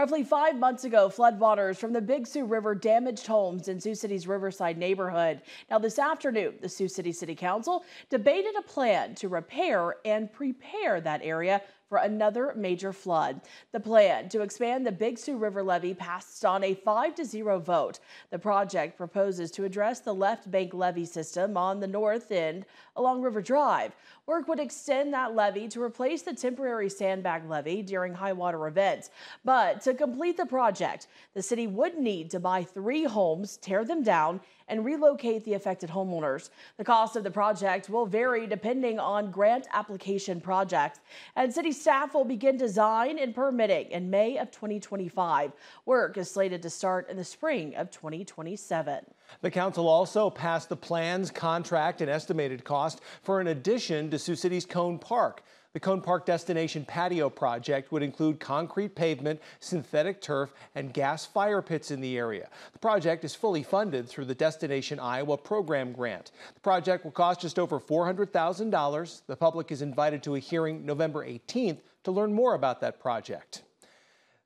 Roughly five months ago, floodwaters from the Big Sioux River damaged homes in Sioux City's Riverside neighborhood. Now, this afternoon, the Sioux City City Council debated a plan to repair and prepare that area for another major flood. The plan to expand the Big Sioux River levee passed on a 5 to 0 vote. The project proposes to address the left bank levee system on the north end along River Drive. Work would extend that levee to replace the temporary sandbag levee during high water events. But to complete the project, the city would need to buy three homes, tear them down, and relocate the affected homeowners. The cost of the project will vary depending on grant application projects, and city staff will begin design and permitting in May of 2025. Work is slated to start in the spring of 2027. The council also passed the plans, contract, and estimated cost for an addition to Sioux City's Cone Park. The Cone Park Destination Patio Project would include concrete pavement, synthetic turf, and gas fire pits in the area. The project is fully funded through the Destination Iowa program grant. The project will cost just over $400,000. The public is invited to a hearing November 18th to learn more about that project.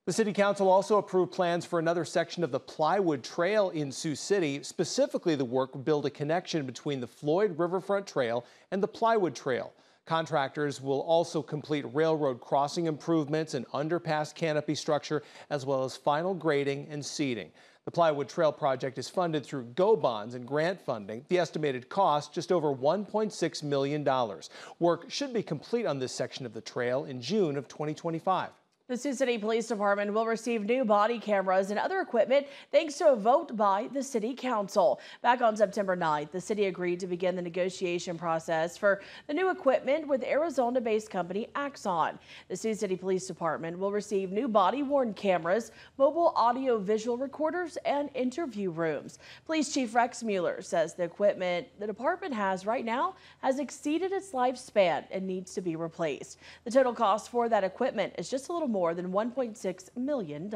The City Council also approved plans for another section of the Plywood Trail in Sioux City. Specifically, the work would build a connection between the Floyd Riverfront Trail and the Plywood Trail. Contractors will also complete railroad crossing improvements and underpass canopy structure, as well as final grading and seeding. The Plywood Trail project is funded through GO bonds and grant funding. The estimated cost just over $1.6 million. Work should be complete on this section of the trail in June of 2025. The Sioux City Police Department will receive new body cameras and other equipment thanks to a vote by the City Council. Back on September 9th, the city agreed to begin the negotiation process for the new equipment with Arizona-based company Axon. The Sioux City Police Department will receive new body-worn cameras, mobile audio-visual recorders, and interview rooms. Police Chief Rex Mueller says the equipment the department has right now has exceeded its lifespan and needs to be replaced. The total cost for that equipment is just a little more than $1.6 million.